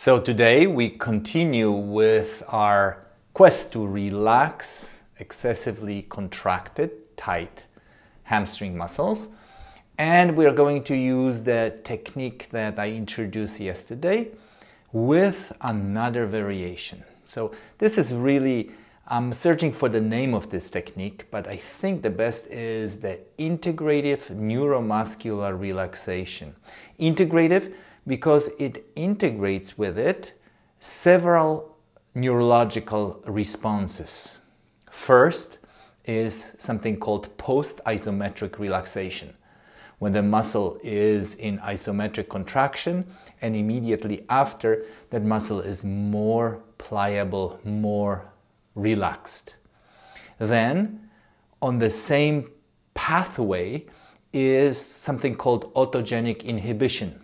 So today we continue with our quest to relax excessively contracted, tight hamstring muscles. And we're going to use the technique that I introduced yesterday with another variation. So this is really, I'm searching for the name of this technique, but I think the best is the integrative neuromuscular relaxation. Integrative because it integrates with it several neurological responses. First is something called post-isometric relaxation, when the muscle is in isometric contraction and immediately after that muscle is more pliable, more relaxed. Then on the same pathway is something called autogenic inhibition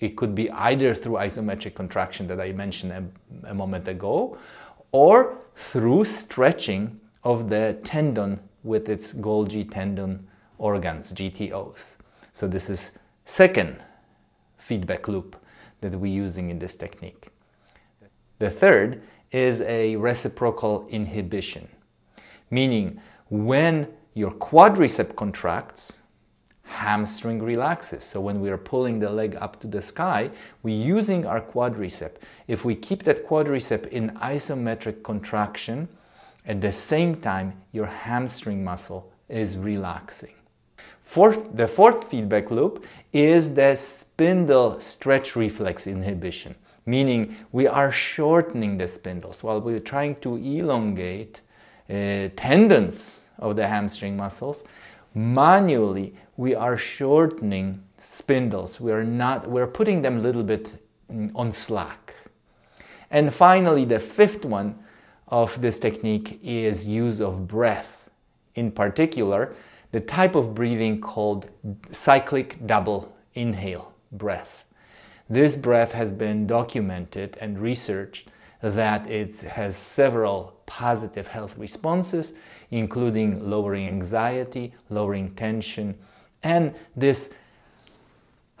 it could be either through isometric contraction that I mentioned a, a moment ago, or through stretching of the tendon with its Golgi tendon organs, GTOs. So this is second feedback loop that we're using in this technique. The third is a reciprocal inhibition, meaning when your quadricep contracts, hamstring relaxes. So when we are pulling the leg up to the sky, we're using our quadricep. If we keep that quadricep in isometric contraction, at the same time, your hamstring muscle is relaxing. Fourth, the fourth feedback loop is the spindle stretch reflex inhibition, meaning we are shortening the spindles while we're trying to elongate uh, tendons of the hamstring muscles manually we are shortening spindles. We are not, we're putting them a little bit mm, on slack. And finally, the fifth one of this technique is use of breath. In particular, the type of breathing called cyclic double inhale breath. This breath has been documented and researched that it has several positive health responses, including lowering anxiety, lowering tension, and this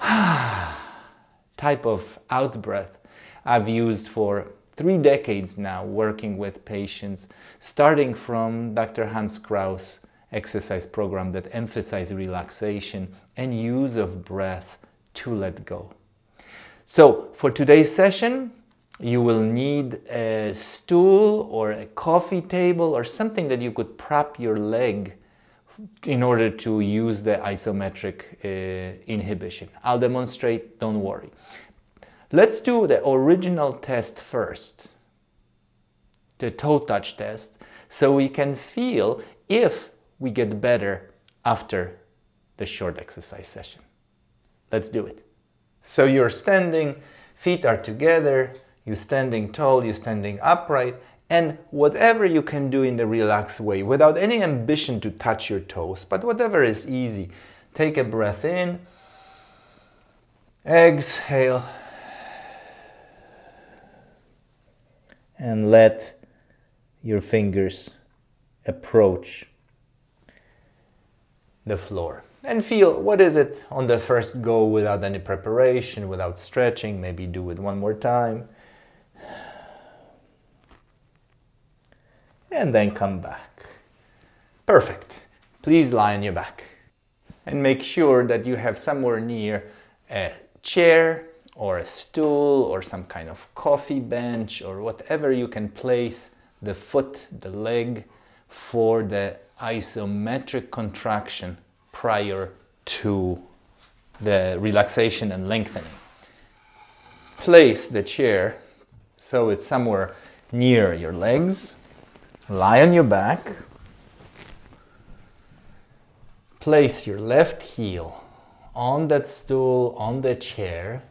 type of out breath I've used for three decades now working with patients, starting from Dr. Hans Kraus exercise program that emphasize relaxation and use of breath to let go. So for today's session, you will need a stool or a coffee table or something that you could prop your leg in order to use the isometric uh, inhibition. I'll demonstrate, don't worry. Let's do the original test first, the toe touch test, so we can feel if we get better after the short exercise session. Let's do it. So you're standing, feet are together, you're standing tall, you're standing upright, and whatever you can do in the relaxed way without any ambition to touch your toes, but whatever is easy. Take a breath in, exhale, and let your fingers approach the floor and feel what is it on the first go without any preparation, without stretching. Maybe do it one more time. And then come back. Perfect. Please lie on your back. And make sure that you have somewhere near a chair or a stool or some kind of coffee bench or whatever you can place the foot, the leg for the isometric contraction prior to the relaxation and lengthening. Place the chair so it's somewhere near your legs. Lie on your back. Place your left heel on that stool, on the chair.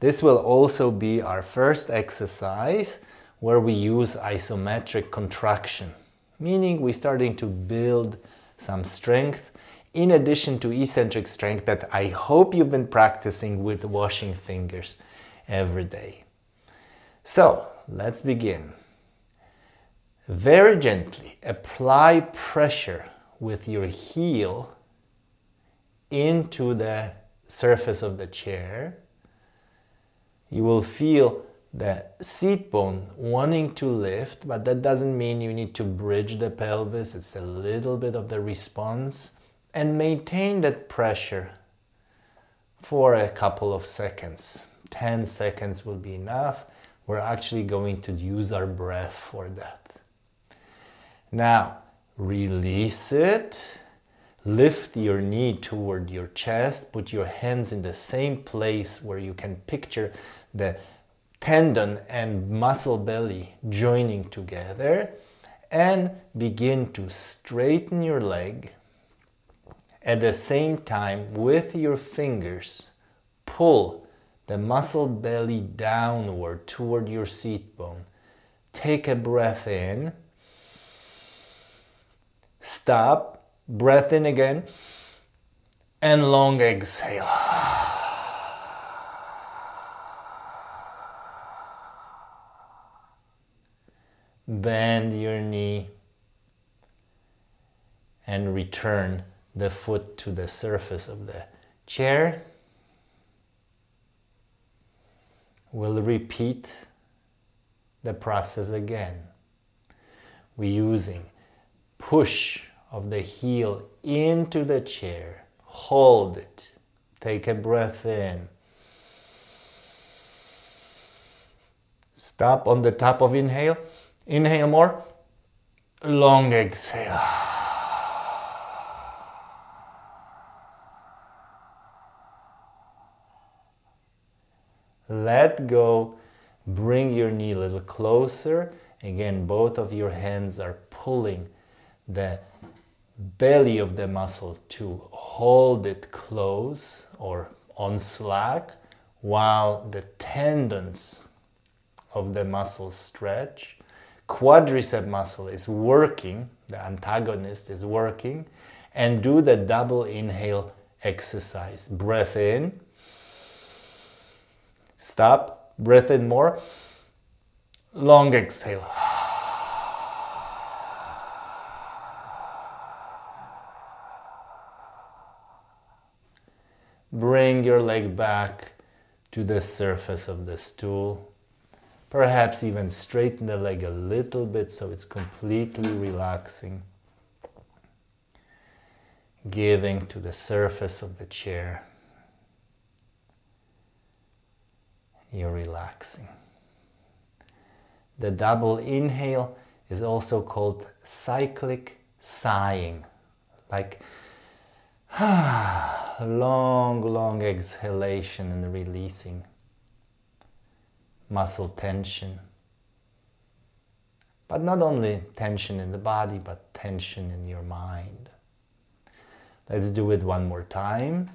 This will also be our first exercise where we use isometric contraction, meaning we're starting to build some strength in addition to eccentric strength that I hope you've been practicing with washing fingers every day. So let's begin. Very gently apply pressure with your heel into the surface of the chair you will feel the seat bone wanting to lift, but that doesn't mean you need to bridge the pelvis. It's a little bit of the response and maintain that pressure for a couple of seconds. 10 seconds will be enough. We're actually going to use our breath for that. Now, release it. Lift your knee toward your chest. Put your hands in the same place where you can picture the tendon and muscle belly joining together and begin to straighten your leg. At the same time, with your fingers, pull the muscle belly downward toward your seat bone. Take a breath in. Stop. Breath in again. And long exhale. bend your knee and return the foot to the surface of the chair. We'll repeat the process again. We're using push of the heel into the chair. Hold it. Take a breath in. Stop on the top of inhale. Inhale more. Long exhale. Let go. Bring your knee a little closer. Again, both of your hands are pulling the belly of the muscle to hold it close or on slack while the tendons of the muscle stretch quadricep muscle is working, the antagonist is working, and do the double inhale exercise. Breath in, stop, breath in more, long exhale. Bring your leg back to the surface of the stool. Perhaps even straighten the leg a little bit so it's completely relaxing. Giving to the surface of the chair. You're relaxing. The double inhale is also called cyclic sighing, like long, long exhalation and releasing muscle tension. But not only tension in the body, but tension in your mind. Let's do it one more time.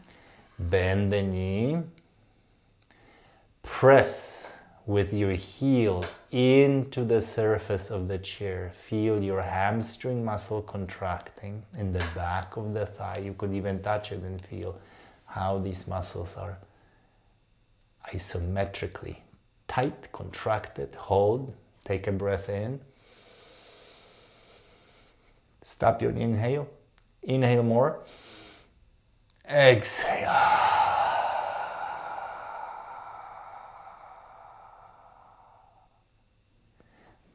Bend the knee. Press with your heel into the surface of the chair. Feel your hamstring muscle contracting in the back of the thigh. You could even touch it and feel how these muscles are isometrically tight, contracted, hold, take a breath in. Stop your inhale. Inhale more. Exhale.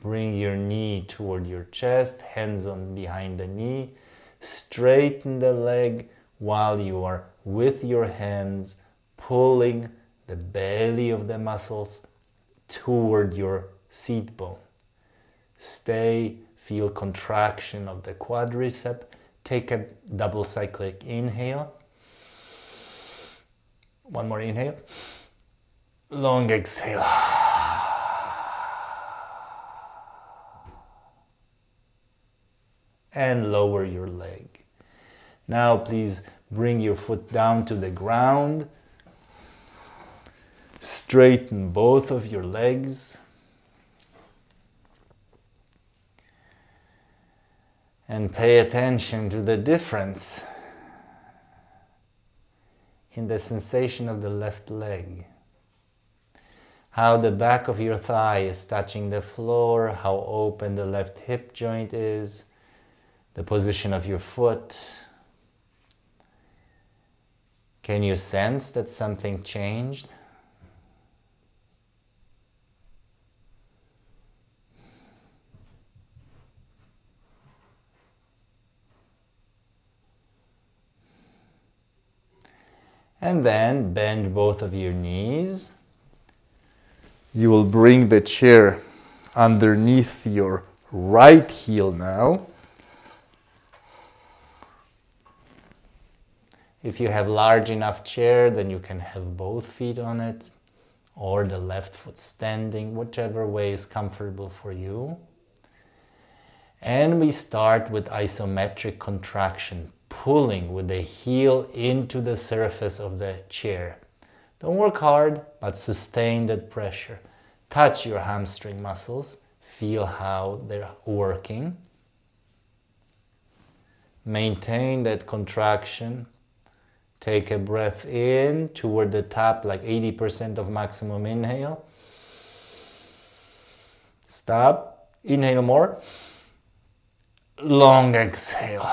Bring your knee toward your chest, hands on behind the knee. Straighten the leg while you are with your hands pulling the belly of the muscles toward your seat bone. Stay, feel contraction of the quadricep. Take a double cyclic inhale. One more inhale. Long exhale. And lower your leg. Now please bring your foot down to the ground Straighten both of your legs. And pay attention to the difference in the sensation of the left leg. How the back of your thigh is touching the floor, how open the left hip joint is, the position of your foot. Can you sense that something changed? And then bend both of your knees. You will bring the chair underneath your right heel now. If you have large enough chair, then you can have both feet on it or the left foot standing, whichever way is comfortable for you. And we start with isometric contraction, pulling with the heel into the surface of the chair. Don't work hard, but sustain that pressure. Touch your hamstring muscles, feel how they're working. Maintain that contraction. Take a breath in toward the top, like 80% of maximum inhale. Stop. Inhale more. Long exhale.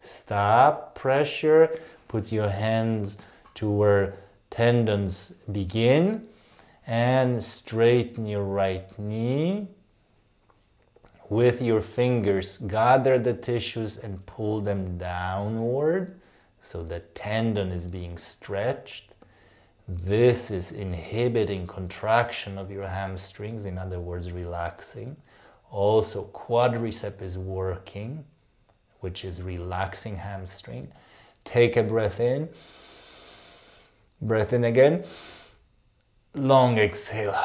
Stop, pressure, put your hands to where tendons begin and straighten your right knee. With your fingers, gather the tissues and pull them downward so the tendon is being stretched. This is inhibiting contraction of your hamstrings, in other words, relaxing. Also, quadricep is working, which is relaxing hamstring. Take a breath in, breath in again, long exhale.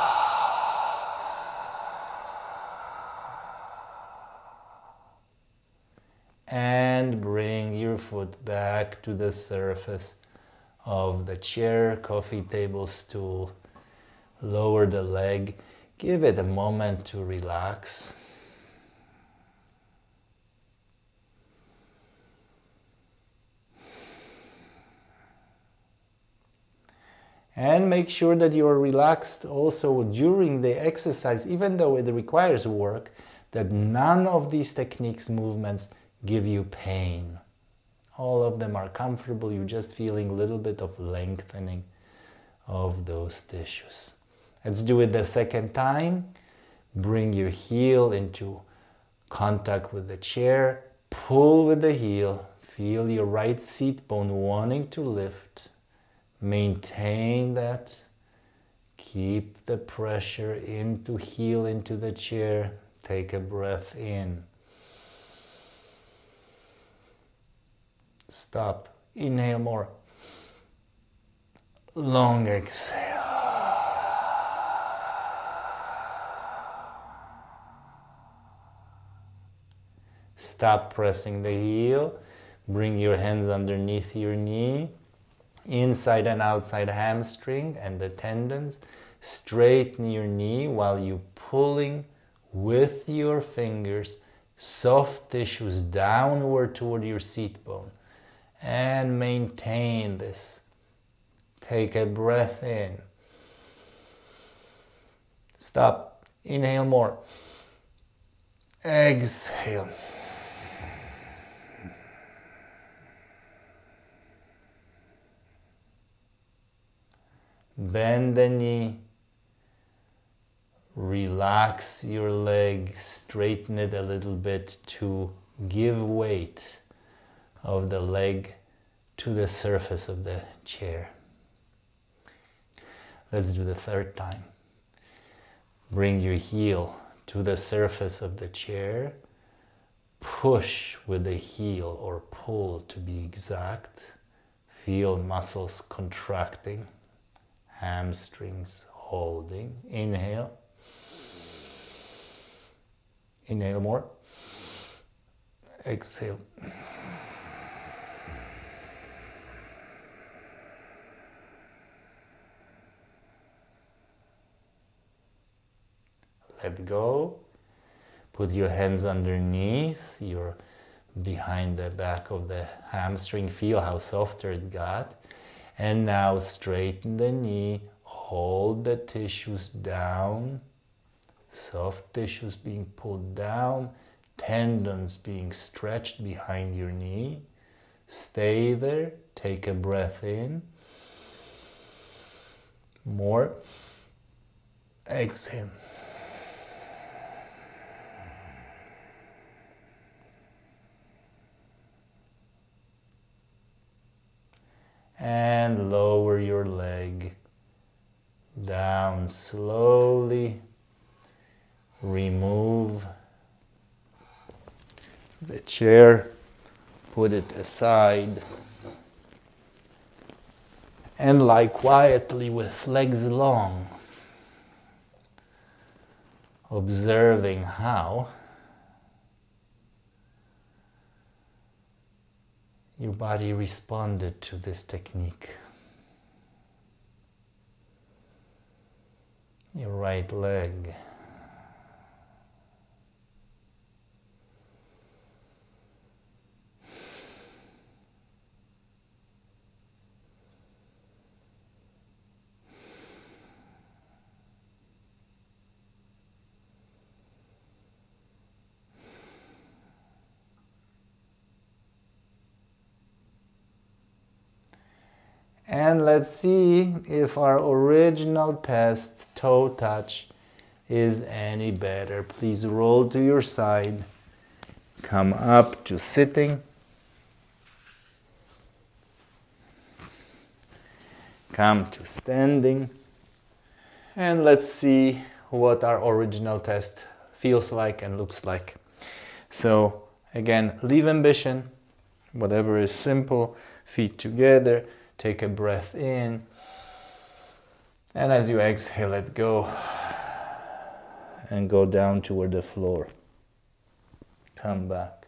And bring your foot back to the surface of the chair, coffee table, stool. Lower the leg. Give it a moment to relax. And make sure that you are relaxed also during the exercise, even though it requires work, that none of these techniques, movements give you pain. All of them are comfortable. You're just feeling a little bit of lengthening of those tissues. Let's do it the second time. Bring your heel into contact with the chair. Pull with the heel. Feel your right seat bone wanting to lift. Maintain that. Keep the pressure into heel into the chair. Take a breath in. Stop. Inhale more. Long exhale. Stop pressing the heel. Bring your hands underneath your knee, inside and outside hamstring and the tendons. Straighten your knee while you pulling with your fingers soft tissues downward toward your seat bone and maintain this. Take a breath in. Stop. Inhale more. Exhale. Bend the knee. Relax your leg. Straighten it a little bit to give weight of the leg to the surface of the chair. Let's do the third time. Bring your heel to the surface of the chair. Push with the heel or pull to be exact. Feel muscles contracting, hamstrings holding. Inhale. Inhale more. Exhale. Let go. Put your hands underneath, your behind the back of the hamstring. Feel how softer it got. And now straighten the knee, hold the tissues down, soft tissues being pulled down, tendons being stretched behind your knee. Stay there, take a breath in. More. Exhale. And lower your leg down slowly. Remove the chair, put it aside, and lie quietly with legs long, observing how your body responded to this technique. Your right leg. And let's see if our original test, toe touch, is any better. Please roll to your side. Come up to sitting. Come to standing. And let's see what our original test feels like and looks like. So again, leave ambition, whatever is simple, feet together, Take a breath in. And as you exhale, let go and go down toward the floor. Come back.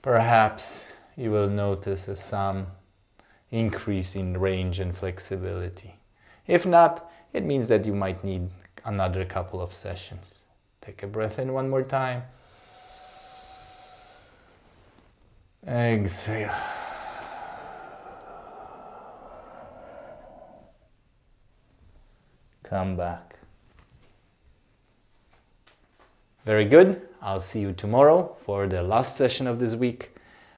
Perhaps you will notice some increase in range and flexibility. If not, it means that you might need another couple of sessions. Take a breath in one more time. Exhale. Come back. Very good. I'll see you tomorrow for the last session of this week.